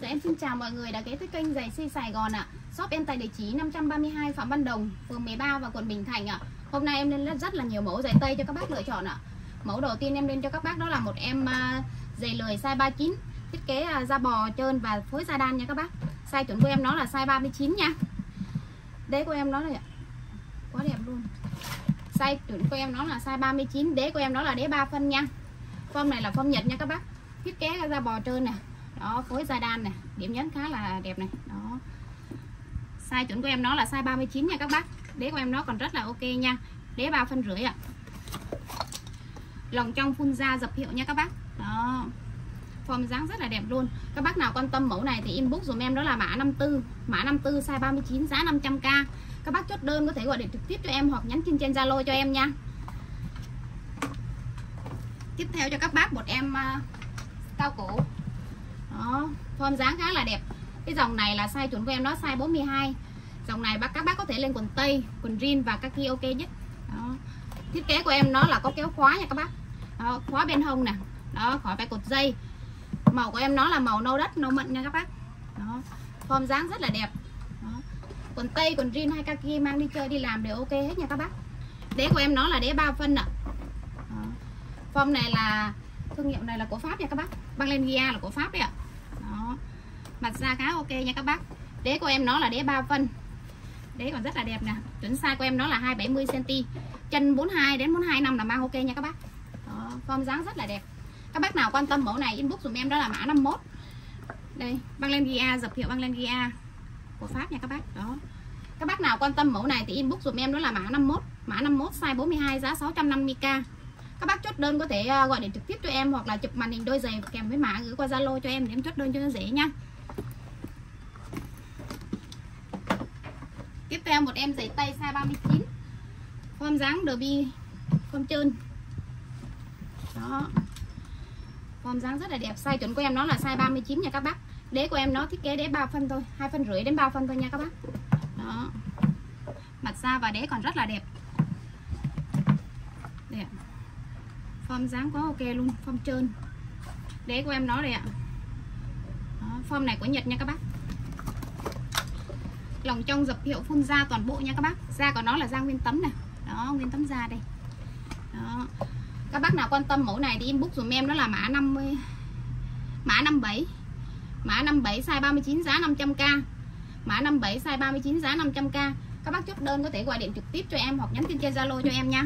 Dạ em xin chào mọi người đã ghé tới kênh giày si Sài Gòn ạ. Shop em tại địa chỉ 532 Phạm Văn Đồng, phường 13 và quận Bình Thạnh ạ. Hôm nay em lên rất là nhiều mẫu giày tây cho các bác lựa chọn ạ. Mẫu đầu tiên em lên cho các bác đó là một em uh, giày lười size 39, thiết kế uh, da bò trơn và phối da đan nha các bác. Size chuẩn của em nó là size 39 nha. Đế của em nó là quá đẹp luôn. Size chuẩn của em nó là size 39, đế của em nó là đế 3 phân nha. Form này là form Nhật nha các bác. Thiết kế da bò trơn nè, đó phối da đan này điểm nhấn khá là đẹp này. Đó. Size chuẩn của em nó là size 39 nha các bác. Đế của em nó còn rất là ok nha. Đế ba phân rưỡi ạ. Lòng trong phun da dập hiệu nha các bác. Đó. Form dáng rất là đẹp luôn. Các bác nào quan tâm mẫu này thì inbox dùm em đó là mã 54 mã 54 size 39 giá 500k các bác chốt đơn có thể gọi điện trực tiếp cho em hoặc nhắn tin trên Zalo cho em nha. Tiếp theo cho các bác một em uh, cao cổ đó form dáng khá là đẹp. Cái dòng này là size chuẩn của em đó size 42 dòng này các bác có thể lên quần tây quần jean và kaki ok nhất. Đó. thiết kế của em nó là có kéo khóa nha các bác. Đó, khóa bên hông nè. Đó khỏi phải cột dây. Màu của em nó là màu nâu đất nâu mận nha các bác. Đó form dáng rất là đẹp. Đó. quần tây quần jean hay kaki mang đi chơi đi làm đều ok hết nha các bác. Đế của em nó là đế ba phân ạ. Form này là thương hiệu này là của pháp nha các bác. Băng lên là của pháp đấy ạ mặt da khá ok nha các bác. Đế của em nó là đế 3 phân. Đế còn rất là đẹp nè. Chuẩn size của em nó là 270 cm chân 42 đến 42 năm là mang ok nha các bác. Đó, form dáng rất là đẹp. Các bác nào quan tâm mẫu này inbox dùm em đó là mã 51 đây băng len gia dập hiệu băng len gia của pháp nha các bác. Đó. Các bác nào quan tâm mẫu này thì inbox dùm em đó là mã 51 mã 51 size 42 giá 650k các bác chốt đơn có thể ờ, gọi điện trực tiếp cho em hoặc là chụp màn hình đôi giày kèm với mã gửi qua Zalo cho em để em chốt đơn cho nó dễ nha. Tiếp theo một em giày tay size 39 form dáng derby form trơn. Đó. Form dáng rất là đẹp size chuẩn của em nó là size 39 nha các bác. Đế của em nó thiết kế đế 3 phân thôi hai phân rưỡi đến 3 phân thôi nha các bác. Đó. Mặt da và đế còn rất là đẹp. Đẹp. Form dáng quá ok luôn form trơn. Đế của em nó đây ạ. Đó, form này của Nhật nha các bác lòng trong dập hiệu phun da toàn bộ nha các bác. Da của nó là da nguyên tấm này. Đó, nguyên tấm da đây. Đó. Các bác nào quan tâm mẫu này thì inbox dùm em, đó là mã 50 mã 57 mã 57 size 39 giá 500k mã 57 size 39 giá 500k các bác chốt đơn có thể gọi điện trực tiếp cho em hoặc nhắn tin trên Zalo cho em nha.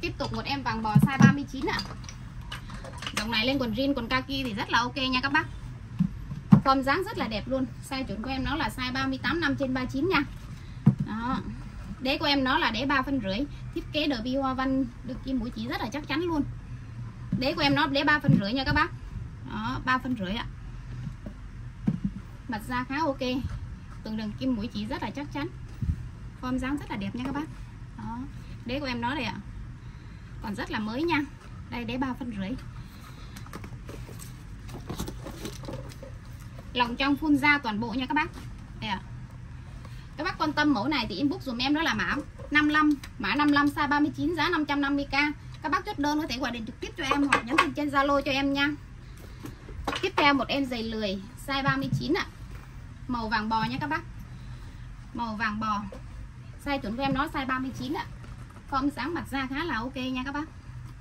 Tiếp tục một em vàng bò size 39 ạ. à dòng này lên quần jean, quần kaki thì rất là ok nha các bác. Form dáng rất là đẹp luôn. Size chuẩn của em nó là size 38 5 trên 39 nha. Đó. Đế của em nó là đế 3 phân rưỡi. Thiết kế đờ bi hoa văn được kim mũi chỉ rất là chắc chắn luôn. Đế của em nó đế 3 phân rưỡi nha các bác. Đó 3 phân rưỡi ạ. Mặt da khá ok. Từng đường kim mũi chỉ rất là chắc chắn. Form dáng rất là đẹp nha các bác. Đó. Đế của em nó đây ạ. Còn rất là mới nha. Đây, đế 3 phân rưỡi. Lòng trong phun ra toàn bộ nha các bác. Đây à. các bác quan tâm mẫu này thì inbox dùm em đó là mã 55 mã 55 size 39 giá 550k các bác chốt đơn có thể gọi điện trực tiếp cho em hoặc nhắn tin trên Zalo cho em nha. Tiếp theo một em giày lười, size 39 ạ. Màu vàng bò nha các bác. Màu vàng bò. Size chuẩn của em nó size 39 ạ. Form dáng mặt da khá là ok nha các bác.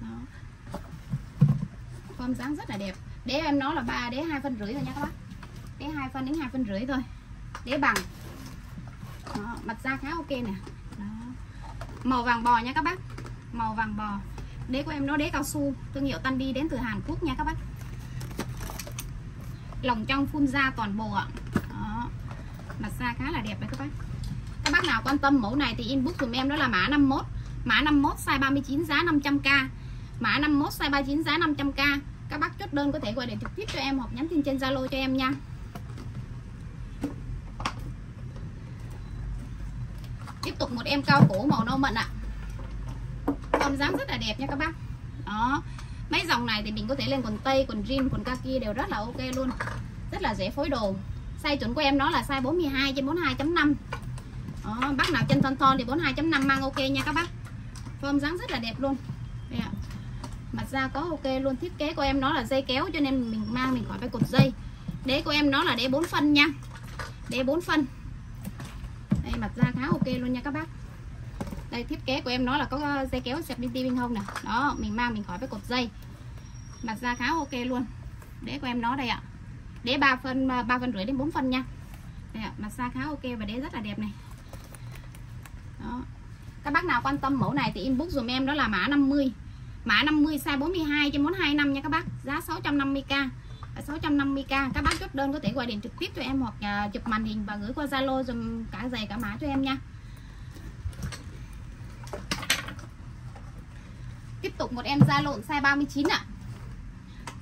Đó. form dáng rất là đẹp. Đế em nó là ba đế hai phân rưỡi rồi nha các bác đế hai phân đến hai phân rưỡi thôi. Đế bằng. Đó, mặt da khá ok nè. Đó. màu vàng bò nha các bác. Màu vàng bò. Đế của em nó đế cao su. Thương hiệu Tan đến từ Hàn Quốc nha các bác. Lòng trong phun da toàn bộ ạ. Đó. mặt da khá là đẹp đấy các bác. Các bác nào quan tâm mẫu này thì inbox dùm em đó là mã 51 mã 51 size 39 giá 500k mã 51 size 39 giá 500k các bác chốt đơn có thể gọi điện trực tiếp cho em hoặc nhắn tin trên Zalo cho em nha. Tục một em cao cổ màu nâu mận ạ. Form dáng rất là đẹp nha các bác. Đó. Mấy dòng này thì mình có thể lên quần tây quần jean quần kaki đều rất là ok luôn. Rất là dễ phối đồ. Size chuẩn của em đó là size 42 trên 42.5 đó, bác nào chân thon thon thì 42.5 mang ok nha các bác. Form dáng rất là đẹp luôn. Đây ạ. mặt da có ok luôn. Thiết kế của em nó là dây kéo cho nên mình mang mình khỏi phải cột dây. Đế của em nó là đế 4 phân nha. Đế 4 phân mặt da khá ok luôn nha các bác. Đây thiết kế của em nó là có ờ, dây kéo xẹp bên bên hông nè. Đó mình mang mình khỏi với cột dây. Mặt da khá ok luôn. Đế của em nó đây ạ. Đế 3 phân ờ, 3 phân rưỡi đến 4 phân nha. Đây ạ, mặt da khá ok và đế rất là đẹp này. Đó. Các bác nào quan tâm mẫu này thì inbox dùm em đó là mã 50 mã 50 size 42 cho 425 nha các bác. Giá 650k 650k các bác chốt đơn có thể gọi điện trực tiếp cho em hoặc à, chụp màn hình và gửi qua Zalo dùm cả giày cả mã cho em nha. Tiếp tục một em da lộn size 39 ạ. À.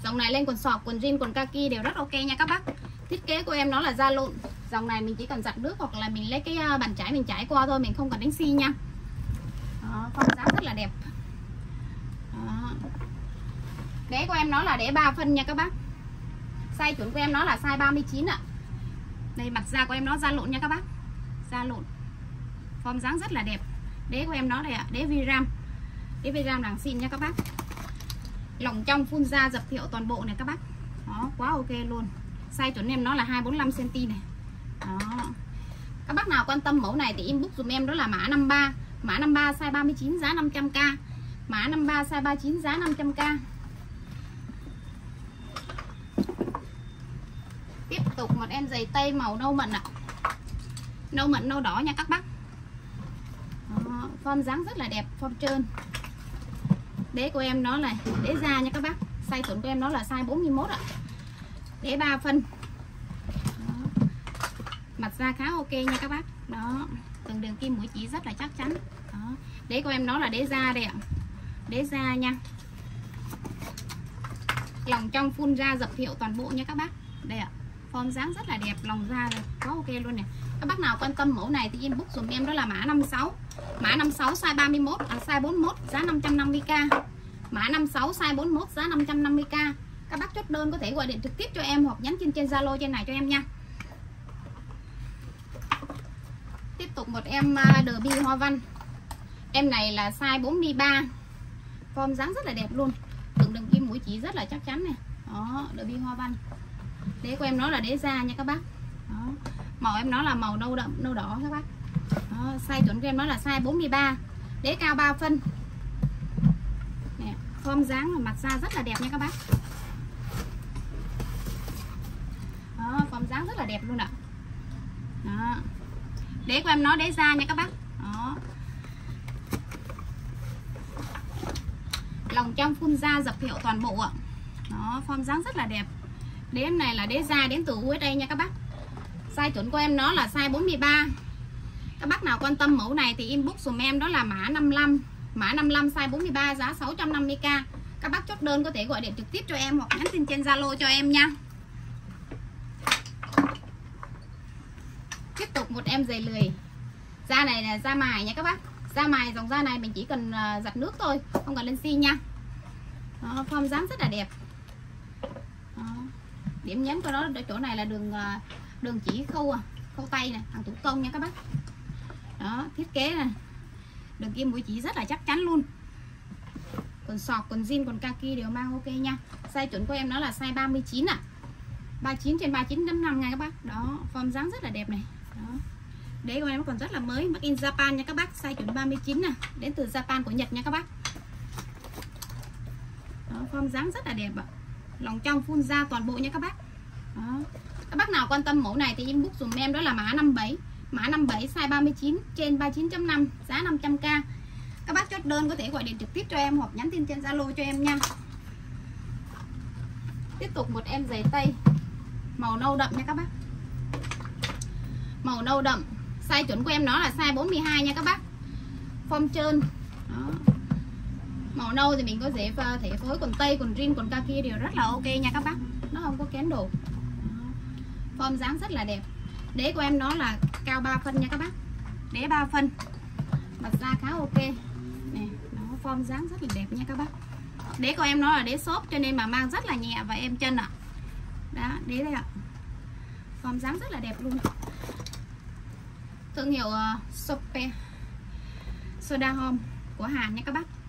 dòng này lên quần sọt quần jean quần kaki đều rất ok nha các bác. Thiết kế của em nó là da lộn dòng này mình chỉ cần giặt nước hoặc là mình lấy cái à, bàn chải mình chải qua thôi mình không cần đánh xi nha. Đó, phong dáng rất là đẹp. Đó. đế của em nó là đế 3 phân nha các bác size chuẩn của em nó là size 39 ạ. Đây, mặt da của em nó da lộn nha các bác. Da lộn. Form dáng rất là đẹp. Đế của em nó đây ạ, đế viram. Đế viram đằng xin nha các bác. Lỏng trong phun da dập hiệu toàn bộ này các bác. Đó, quá ok luôn. Size chuẩn em nó là 245 cm này. Đó. Các bác nào quan tâm mẫu này thì inbox dùm em, đó là mã 53 mã 53 size 39 giá 500k mã 53 size 39 giá 500k tiếp tục một em giày tây màu nâu mận ạ. Nâu mận nâu đỏ nha các bác. Đó, form dáng rất là đẹp form trơn. Đế của em nó là đế da nha các bác. Size chuẩn của em nó là size 41 ạ. Đế 3 phân. Đó. mặt da khá ok nha các bác. Đó từng đường kim mũi chỉ rất là chắc chắn. Đó. đế của em nó là đế da đây ạ. Đế da nha. Lòng trong phun ra dập hiệu toàn bộ nha các bác. Đây ạ form dáng rất là đẹp lòng da có ok luôn này các bác nào quan tâm mẫu này thì inbox dùm em đó là mã 56 mã 56 size 31 à, size 41 giá 550k mã 56 size 41 giá 550k các bác chốt đơn có thể gọi điện trực tiếp cho em hoặc nhắn tin trên Zalo trên này cho em nha. Tiếp tục một em à, Derby Hoa Văn. Em này là size 43 form dáng rất là đẹp luôn. Từng đường kim mũi chỉ rất là chắc chắn này đó Derby Hoa Văn đế của em nó là đế da nha các bác đó. màu em nó là màu nâu đậm nâu đỏ các bác đó. size chuẩn của em nó là size 43 đế cao 3 phân nè, form dáng và mặt da rất là đẹp nha các bác đó, form dáng rất là đẹp luôn ạ đó. đế của em nó đế da nha các bác đó. lòng trong phun da dập hiệu toàn bộ ạ đó form dáng rất là đẹp đế em này là đế da đến từ USA nha các bác. Size chuẩn của em nó là size 43 các bác nào quan tâm mẫu này thì inbox dùm em đó là mã 55 mã 55 size 43 giá 650k các bác chốt đơn có thể gọi điện trực tiếp cho em hoặc nhắn tin trên Zalo cho em nha. Tiếp tục một em dày lười. Da này là da mài nha các bác. Da mài dòng da này mình chỉ cần à, giặt nước thôi không cần lên xi nha. Đó, form dáng rất là đẹp. Đó điểm nhấn của nó ở chỗ này là đường à, đường chỉ khâu à, khâu tay nè hàng thủ công nha các bác. Đó thiết kế này đường kim mũi chỉ rất là chắc chắn luôn. Còn sọc còn jean còn kaki đều mang ok nha. Size chuẩn của em nó là size 39 à. 39 trên 39.5 nha các bác. Đó form dáng rất là đẹp này. Đó. Đế của em còn rất là mới made in Japan nha các bác. Size chuẩn 39 nè đến từ Japan của Nhật nha các bác. Đó, form dáng rất là đẹp ạ lòng trong phun ra toàn bộ nha các bác. Đó. các bác nào quan tâm mẫu này thì inbox dùm em, đó là mã 57 mã 57 size 39 trên 39.5 giá 500k các bác chốt đơn có thể gọi điện trực tiếp cho em hoặc nhắn tin trên Zalo cho em nha. Tiếp tục một em giày tây. Màu nâu đậm nha các bác. Màu nâu đậm. Size chuẩn của em nó là size 42 nha các bác. Form trơn. Đó màu nâu thì mình có thể thể phối quần tây quần jean quần kaki đều rất là ok nha các bác. Nó không có kén đồ. Form dáng rất là đẹp. Đế của em nó là cao 3 phân nha các bác. Đế 3 phân. Mặt da khá ok. Nè nó form dáng rất là đẹp nha các bác. Đế của em nó là đế xốp cho nên mà mang rất là nhẹ và em chân ạ. À. đó đế đây ạ. Form dáng rất là đẹp luôn. Thương hiệu uh, Sope Soda Home của Hàn nha các bác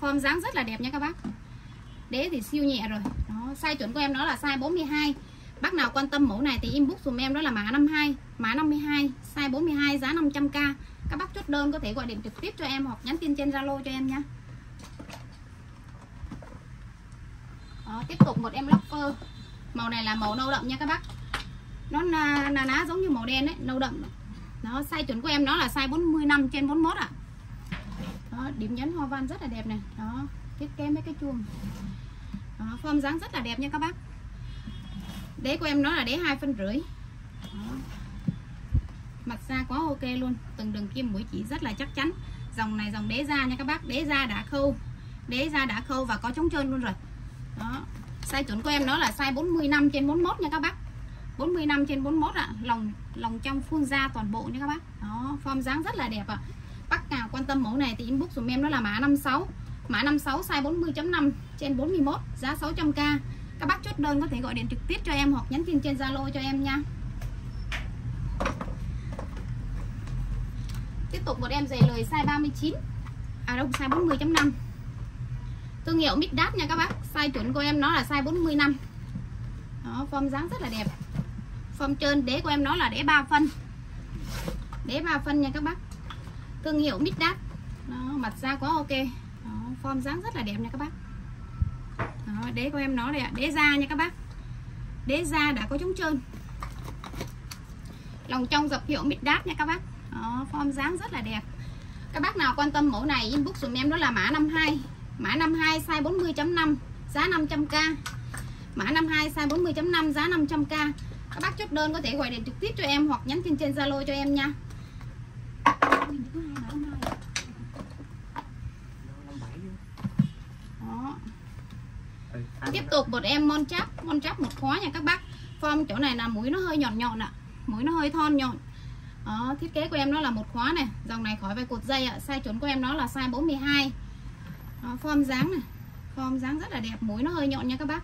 form dáng rất là đẹp nha các bác. Đế thì siêu nhẹ rồi. Đó size chuẩn của em nó là size 42 bác nào quan tâm mẫu này thì inbox dùm em đó là mã 52 mã 52 size 42 giá 500k các bác chốt đơn có thể gọi điện trực tiếp cho em hoặc nhắn tin trên Zalo cho em nha. Đó, tiếp tục một em locker. Màu này là màu nâu đậm nha các bác. Nó là ná giống như màu đen đấy nâu đậm. Nó size chuẩn của em nó là size 45 trên 41 ạ. à đó, điểm nhấn hoa văn rất là đẹp này. Đó thiết kế mấy cái chuông. Đó, form dáng rất là đẹp nha các bác. Đế của em nó là đế hai phân rưỡi. Đó. mặt da quá ok luôn. Từng đường kim mũi chỉ rất là chắc chắn. Dòng này dòng đế da nha các bác. Đế da đã khâu. Đế da đã khâu và có chống trơn luôn rồi. Đó. Size chuẩn của em nó là size 45 trên 41 nha các bác. 45 trên 41 ạ. À. lòng lòng trong full da toàn bộ nha các bác. Đó form dáng rất là đẹp ạ. à bác nào quan tâm mẫu này thì inbox của em nó là mã 56 mã 56 size 40.5 trên 41 giá 600k các bác chốt đơn có thể gọi điện trực tiếp cho em hoặc nhắn tin trên Zalo cho em nha. Tiếp tục một em giày lời size 39 à đâu, size 40.5 thương hiệu Midas nha các bác, size chuẩn của em nó là size 45 đó, form dáng rất là đẹp. Form trơn, đế của em nó là đế 3 phân. Đế 3 phân nha các bác thương hiệu mít đáp nó mặt da quá ok. Đó, form dáng rất là đẹp nha các bác. Đó, đế của em nó đây ạ. Đế da nha các bác. Đế da đã có chống trơn. Lòng trong dập hiệu mít đáp nha các bác. Đó, form dáng rất là đẹp. Các bác nào quan tâm mẫu này inbox dùm em đó là mã 52 mã 52 size 40.5 giá 500k mã 52 size 40.5 giá 500k các bác chốt đơn có thể gọi điện trực tiếp cho em hoặc nhắn tin trên Zalo cho em nha tiếp tục một em mon chắp mon chắp một khóa nha các bác. Form chỗ này là mũi nó hơi nhọn nhọn ạ. Mũi nó hơi thon nhọn. Đó, thiết kế của em nó là một khóa này. Dòng này khỏi phải cột dây ạ. Size chuẩn của em nó là size 42 đó, form dáng này. Form dáng rất là đẹp mũi nó hơi nhọn nha các bác.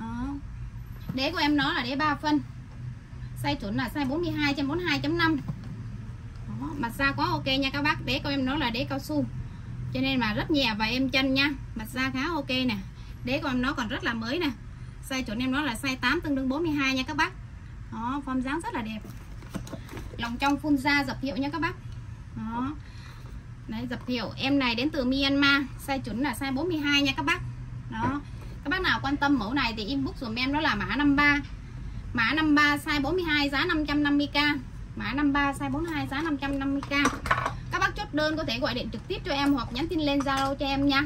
Đó. đế của em nó là đế 3 phân. Size chuẩn là size 42 trên 42.5 mặt da quá ok nha các bác. Đế của em nó là đế cao su. Cho nên mà rất nhẹ và em chân nha. Mặt da khá ok nè. Đế của em nó còn rất là mới nè. Size chuẩn em nó là size 8 tương đương 42 nha các bác. Đó, form dáng rất là đẹp. Lòng trong phun da dập hiệu nha các bác. Đó. Đấy, dập hiệu em này đến từ Myanmar. Size chuẩn là size 42 nha các bác. Đó. Các bác nào quan tâm mẫu này thì inbox dùm em, đó là mã 53 mã 53 size 42 giá 550k mã 53 size 42 giá 550k các bác chốt đơn có thể gọi điện trực tiếp cho em hoặc nhắn tin lên Zalo cho em nha.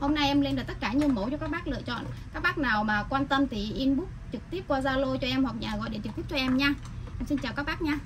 Hôm nay em lên được tất cả nhiều mẫu cho các bác lựa chọn. Các bác nào mà quan tâm thì inbox trực tiếp qua Zalo cho em hoặc nhà gọi điện trực tiếp cho em nha. Em xin chào các bác nha.